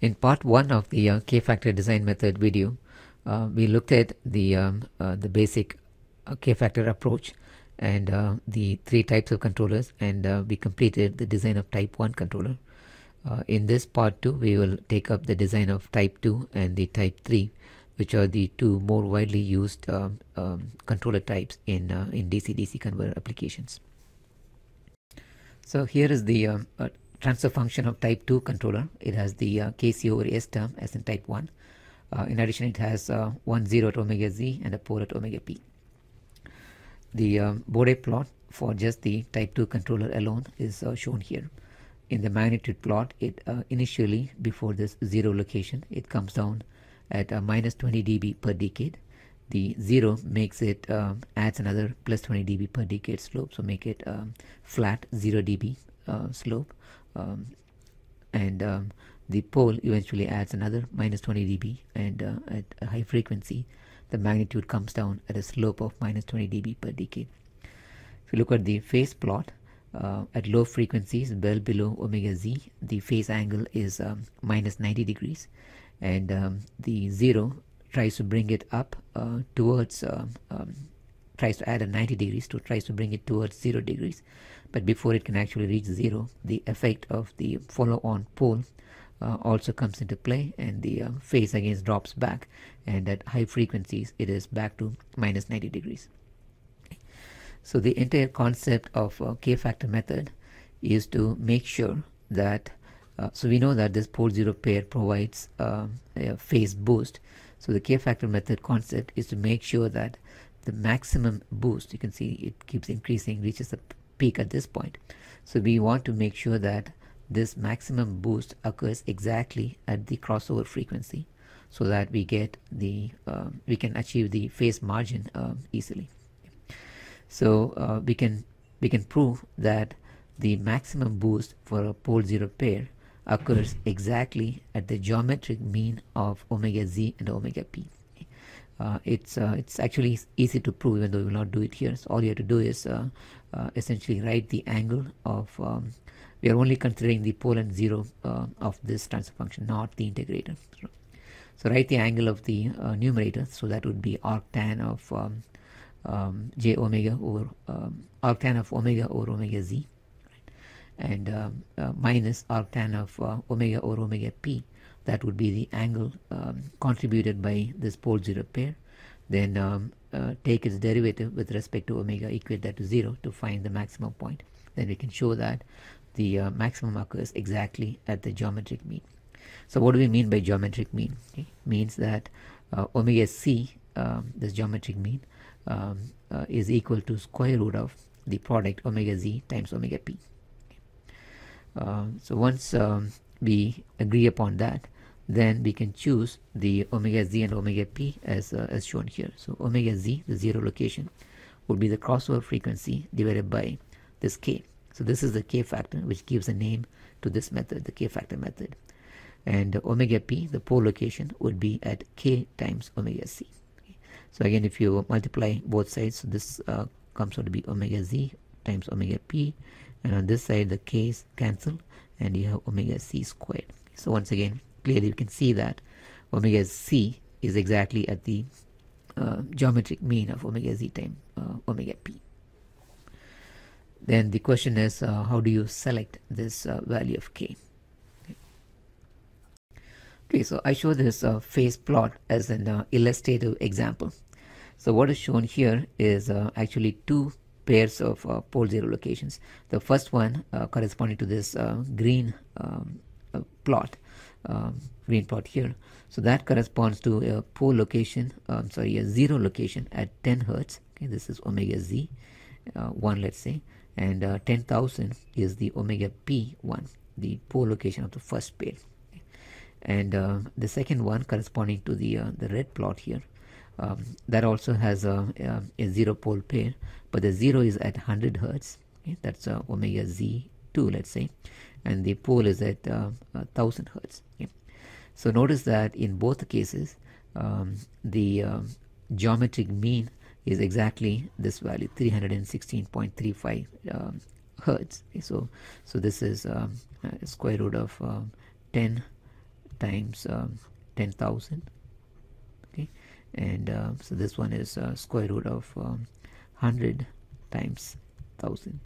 In part one of the uh, K-factor design method video, uh, we looked at the um, uh, the basic uh, K-factor approach and uh, the three types of controllers, and uh, we completed the design of Type 1 controller. in this part two, we will take up the design of Type 2 and the Type 3, which are the two more widely used um, um, controller types in in DC-DC converter applications. So here is the um, transfer function of type 2 controller. It has the uh, KC over S term as in type 1. Uh, in addition, it has uh, one 0 at omega z and a pole at omega p. The um, Bode plot for just the type 2 controller alone is uh, shown here. In the magnitude plot, it uh, initially, before this 0 location, it comes down at uh, minus 20 dB per decade. The 0 makes it, um, adds another plus 20 dB per decade slope, so make it um, flat 0 dB slope um, and um, the pole eventually adds another minus 20 dB and uh, at a high frequency the magnitude comes down at a slope of minus 20 dB per decade. If you look at the phase plot uh, at low frequencies well below omega z the phase angle is um, minus 90 degrees and um, the zero tries to bring it up uh, towards um, um, tries to add a 90 degrees to tries to bring it towards 0 degrees but before it can actually reach 0 the effect of the follow-on pole uh, also comes into play and the uh, phase again drops back and at high frequencies it is back to minus 90 degrees. So the entire concept of uh, K-factor method is to make sure that uh, so we know that this pole zero pair provides um, a phase boost so the K-factor method concept is to make sure that the maximum boost you can see it keeps increasing reaches the peak at this point. So we want to make sure that this maximum boost occurs exactly at the crossover frequency so that we get the uh, we can achieve the phase margin uh, easily. So uh, we can we can prove that the maximum boost for a pole zero pair occurs exactly at the geometric mean of omega z and omega p uh, it's uh, it's actually easy to prove even though we will not do it here. So all you have to do is uh, uh essentially write the angle of um, we are only considering the pole and zero uh, of this transfer function not the integrator. So, write the angle of the uh, numerator. So that would be arctan of um, um, j omega over um, arctan of omega over omega z right? and um, minus arctan of omega over omega p that would be the angle um, contributed by this pole zero pair. Then um, uh, take its derivative with respect to omega equate that to 0 to find the maximum point. Then we can show that the uh, maximum occurs exactly at the geometric mean. So what do we mean by geometric mean? Okay? means that uh, omega c um, this geometric mean um, uh, is equal to square root of the product omega z times omega p. Uh, so once um, we agree upon that then we can choose the omega z and omega p as, uh, as shown here. So omega z, the zero location, would be the crossover frequency divided by this k. So this is the k factor which gives a name to this method, the k factor method. And omega p, the pole location, would be at k times omega c. So again, if you multiply both sides, so this uh, comes out to be omega z times omega p. And on this side, the k's cancel and you have omega c squared. So once again, clearly you can see that omega c is exactly at the uh, geometric mean of omega z times uh, omega p. Then the question is uh, how do you select this uh, value of k? Okay. so I show this uh, phase plot as an uh, illustrative example. So what is shown here is actually two pairs of pole zero locations. The first one corresponding to this green um, plot um, green plot here. So that corresponds to a pole location, um, sorry, a zero location at 10 hertz. Okay, this is omega z uh, 1, let's say, and uh, 10,000 is the omega p 1, the pole location of the first pair. Okay. And uh, the second one corresponding to the uh, the red plot here, um, that also has a, a, a, zero pole pair, but the zero is at 100 hertz. Okay, that's uh, omega z 2, let's say, and the pole is at uh, 1000 hertz. Okay. So notice that in both cases, um, the um, geometric mean is exactly this value 316.35 um, hertz. Okay, so so this is um, square root of um, 10 times um, 10,000 okay and uh, so this one is square root of um, 100 times 1000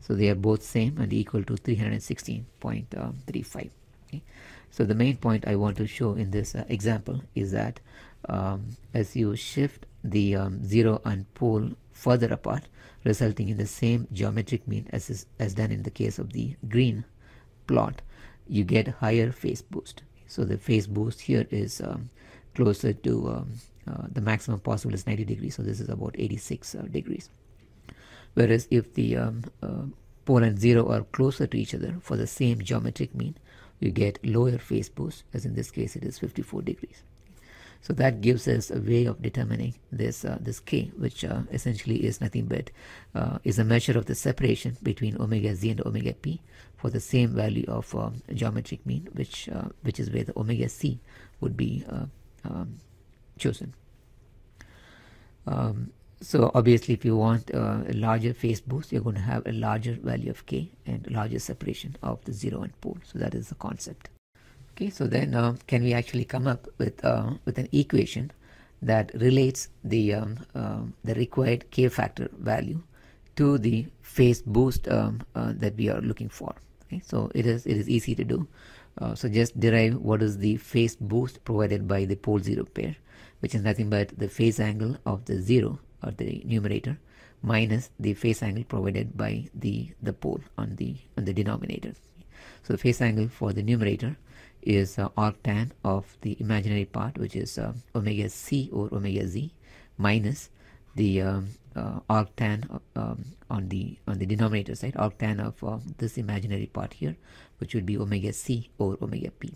so they are both same and equal to 316.35 okay. So the main point I want to show in this uh, example is that um, as you shift the um, zero and pole further apart resulting in the same geometric mean as is, as done in the case of the green plot you get higher phase boost. So the phase boost here is um, closer to um, uh, the maximum possible is 90 degrees. So this is about 86 uh, degrees. Whereas if the um, uh, pole and zero are closer to each other for the same geometric mean you get lower phase boost as in this case it is 54 degrees. So that gives us a way of determining this uh, this k which uh, essentially is nothing but uh, is a measure of the separation between omega z and omega p for the same value of um, geometric mean which uh, which is where the omega c would be uh, um, chosen. Um, so obviously if you want uh, a larger phase boost you're going to have a larger value of k and larger separation of the zero and pole so that is the concept. Okay so then uh, can we actually come up with uh, with an equation that relates the um, um the required k factor value to the phase boost um, uh, that we are looking for? Okay so it is it is easy to do. Uh, so just derive what is the phase boost provided by the pole zero pair which is nothing but the phase angle of the zero or the numerator minus the phase angle provided by the the pole on the on the denominator. So the phase angle for the numerator is uh, arctan of the imaginary part which is uh, omega c or omega z minus the um, uh, arctan um, on the on the denominator side arctan of uh, this imaginary part here which would be omega c or omega p.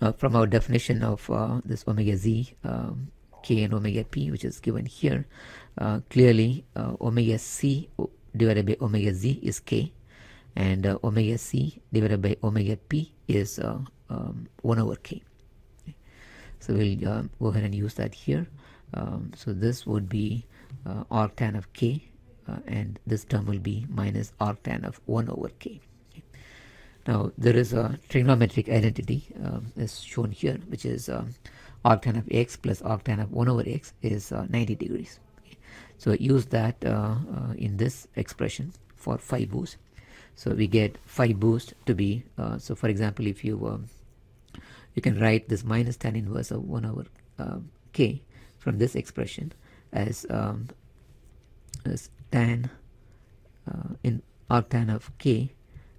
Now from our definition of uh, this omega z um, k and omega p which is given here uh, clearly uh, omega c divided by omega z is k and uh, omega c divided by omega p is uh, um, 1 over k okay. so we'll uh, go ahead and use that here um, so this would be uh, arctan of k and this term will be minus arctan of 1 over k now there is a trigonometric identity um, as shown here which is um, arctan of x plus arctan of 1 over x is uh, 90 degrees. So use that uh, uh, in this expression for phi boost. So we get phi boost to be uh, so for example if you um, you can write this minus tan inverse of 1 over um, k from this expression as, um, as tan uh, in arctan of k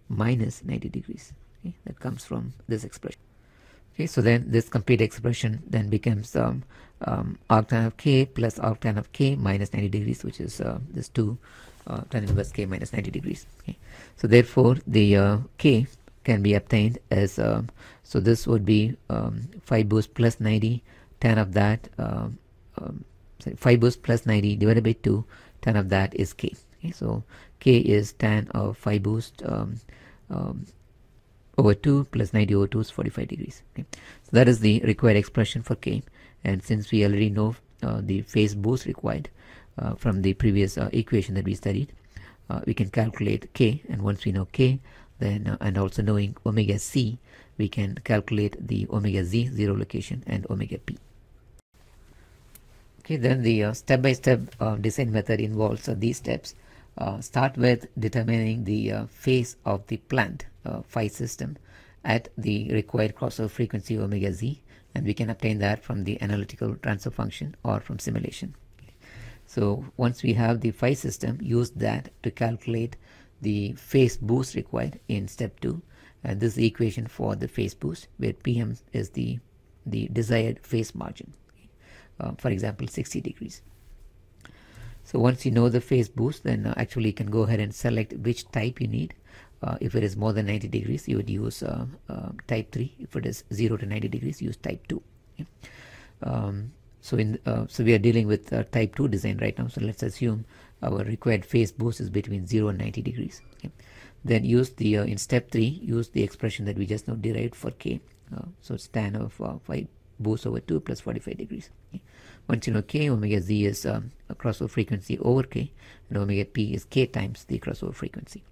minus 90 degrees. Okay. That comes from this expression okay so then this complete expression then becomes um, um, of k plus arctan of k minus 90 degrees which is uh, this 2 uh, tan inverse k minus 90 degrees. Okay so therefore the uh, k can be obtained as um, so this would be um, phi boost plus 90 tan of that um, um, sorry, phi boost plus 90 divided by 2 tan of that is k. Okay so k is tan of phi boost um, um, over 2 plus 90 over 2 is 45 degrees okay? So that is the required expression for k and since we already know uh, the phase boost required uh, from the previous uh, equation that we studied uh, we can calculate k. And once we know k then uh, and also knowing omega c we can calculate the omega z zero location and omega p. Okay then the uh, step-by-step -step, design method involves these steps. Start with determining the phase of the plant phi system at the required crossover frequency omega z and we can obtain that from the analytical transfer function or from simulation. So once we have the phi system, use that to calculate the phase boost required in step 2 and this is the equation for the phase boost where pm is the the desired phase margin uh, for example 60 degrees so once you know the phase boost, then uh, actually you can go ahead and select which type you need. Uh, if it is more than 90 degrees, you would use uh, uh type 3. If it is 0 to 90 degrees, use type 2. Okay. Um, so in uh, so we are dealing with uh, type 2 design right now. So let's assume our required phase boost is between 0 and 90 degrees. Okay. Then use the in step 3, use the expression that we just now derived for k. so it's tan of uh, phi boost over 2 plus 45 degrees. Okay. Once you know k, omega z is um, a crossover frequency over k, and omega p is k times the crossover frequency.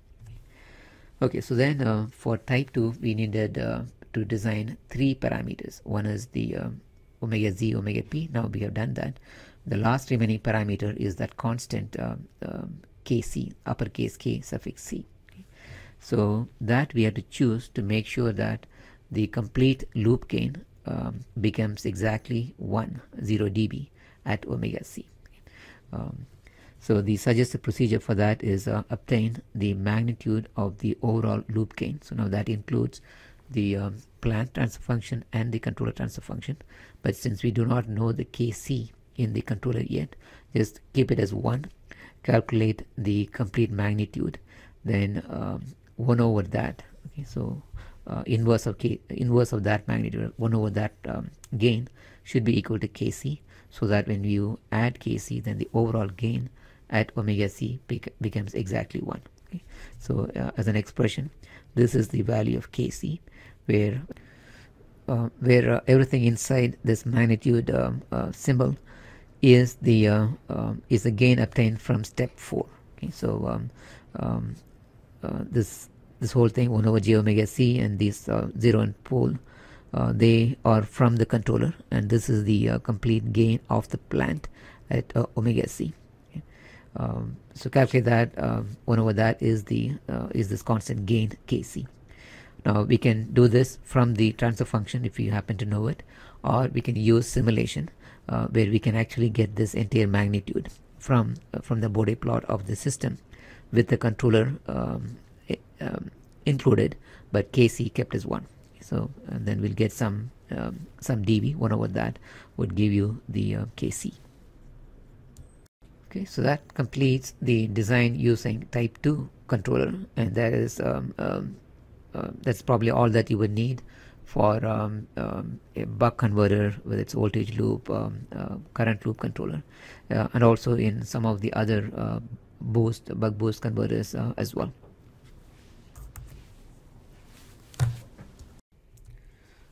Okay, so then uh, for type 2, we needed uh, to design three parameters. One is the um, omega z, omega p. Now we have done that. The last remaining parameter is that constant um, um, kc, uppercase k suffix c. So that we have to choose to make sure that the complete loop gain um, becomes exactly 1, 0 dB at omega c. Um, so the suggested procedure for that is uh, obtain the magnitude of the overall loop gain. So now that includes the um, plant transfer function and the controller transfer function. But since we do not know the Kc in the controller yet, just keep it as 1, calculate the complete magnitude, then um, 1 over that. Okay, so uh, inverse of K, inverse of that magnitude, 1 over that um, gain should be equal to Kc so that when you add Kc then the overall gain at omega c bec becomes exactly 1. Okay. So uh, as an expression this is the value of Kc where uh, where uh, everything inside this magnitude um, uh, symbol is the uh, um, is the gain obtained from step 4. Okay. So um, um, uh, this this whole thing 1 over j omega c and this 0 and pole they are from the controller and this is the complete gain of the plant at omega c. um, so calculate that um, 1 over that is the uh, is this constant gain kc now we can do this from the transfer function if you happen to know it or we can use simulation uh, where we can actually get this entire magnitude from uh, from the Bode plot of the system with the controller um, um, included but kc kept as 1 so and then we'll get some um, some dB 1 over that would give you the uh, Kc okay so that completes the design using type 2 controller and that is um, um, uh, that's probably all that you would need for um, um, a buck converter with its voltage loop um, uh, current loop controller uh, and also in some of the other uh, boost buck boost converters uh, as well.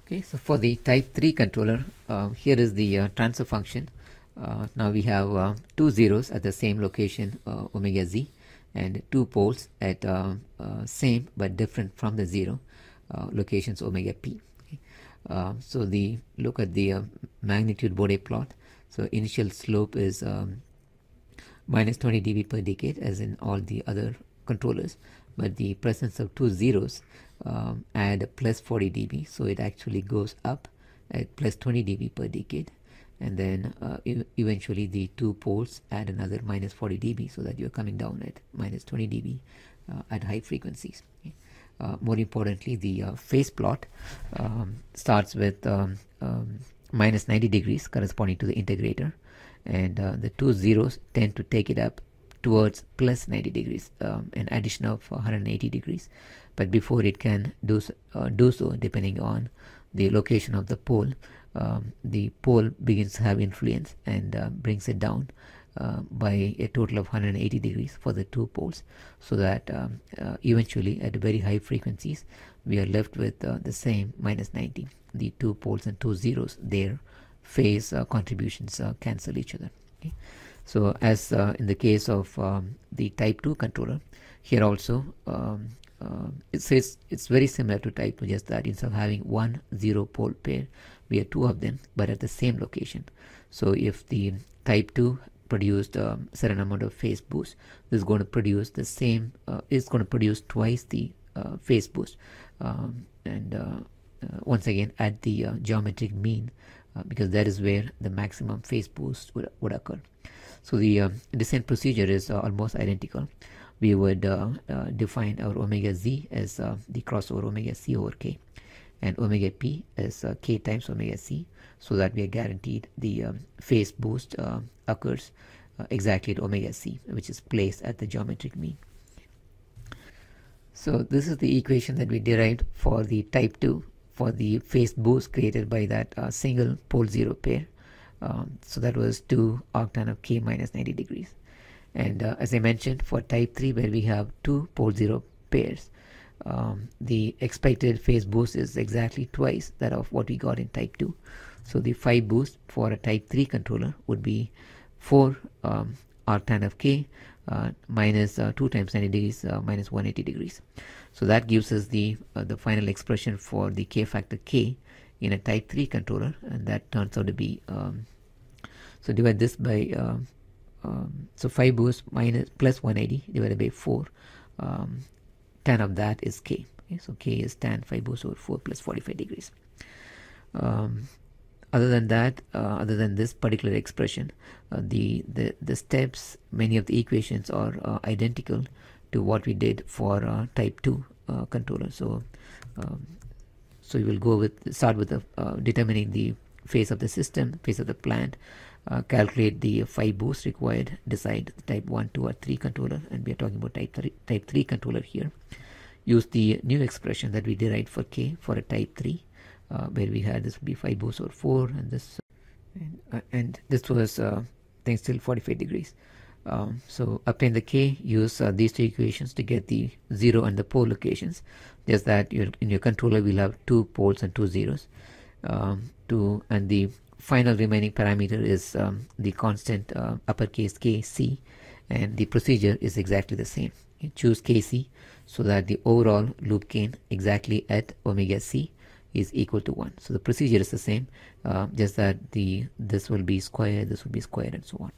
Okay so for the type 3 controller uh, here is the transfer function now we have uh, two zeros at the same location uh, omega z and two poles at uh, same but different from the zero locations omega p. Okay. so the look at the magnitude Bode plot. So initial slope is um, minus 20 dB per decade as in all the other controllers but the presence of two zeros um, add plus 40 dB so it actually goes up at plus 20 dB per decade and then uh, eventually the two poles add another minus 40 dB so that you're coming down at minus 20 dB uh, at high frequencies. Okay. uh, more importantly the uh, phase plot um, starts with um, um, minus 90 degrees corresponding to the integrator. And uh, the two zeros tend to take it up towards plus 90 degrees um, an addition of 180 degrees. But before it can do so, uh, do so depending on the location of the pole um, the pole begins to have influence and uh, brings it down uh, by a total of 180 degrees for the two poles so that um, uh, eventually at very high frequencies we are left with uh, the same minus 90 the two poles and two zeros their phase uh, contributions cancel each other. Okay. So as uh, in the case of um, the type 2 controller here also um, uh, it says it's very similar to type 2 just that instead of having one zero pole pair we have two of them but at the same location. So if the type 2 produced a certain amount of phase boost this is going to produce the same uh, it's going to produce twice the uh, phase boost. Um, and uh, uh, once again at the geometric mean because that is where the maximum phase boost would, would occur. So the uh, descent procedure is uh, almost identical. We would uh, uh define our omega z as uh, the crossover omega c over k and omega p is uh, k times omega c so that we are guaranteed the um, phase boost occurs exactly at omega c which is placed at the geometric mean. So this is the equation that we derived for the type 2 for the phase boost created by that single pole zero pair um, so that was 2 arctan of k minus 90 degrees. And uh, as I mentioned, for type 3 where we have two pole 0 pairs, um, the expected phase boost is exactly twice that of what we got in type 2. So the phi boost for a type 3 controller would be 4 um, arctan of k uh, minus, uh, 2 times 90 degrees uh, minus 180 degrees. So that gives us the uh, the final expression for the k factor k in a type 3 controller and that turns out to be um, so divide this by um, um, so phi boost minus plus 180 divided by 4 um, tan of that is k okay? so k is tan phi boost over 4 plus 45 degrees um, other than that uh, other than this particular expression uh, the, the the steps many of the equations are uh, identical to what we did for uh, type 2 uh, controller so um, so you will go with start with the, uh, determining the phase of the system phase of the plant calculate the phi boost required decide the type 1 2 or 3 controller and we are talking about type 3 type 3 controller here. Use the new expression that we derived for k for a type 3 uh, where we had this would be phi boost or 4 and this and, uh, and this was uh, things still 45 degrees. Um, so obtain the k use uh, these two equations to get the 0 and the pole locations. Just that in your controller we'll have two poles and two zeros. Um, and the final remaining parameter is um, the constant uh, uppercase kc and the procedure is exactly the same. You choose kc so that the overall loop gain exactly at omega c is equal to 1 so the procedure is the same uh, just that the this will be square this will be square and so on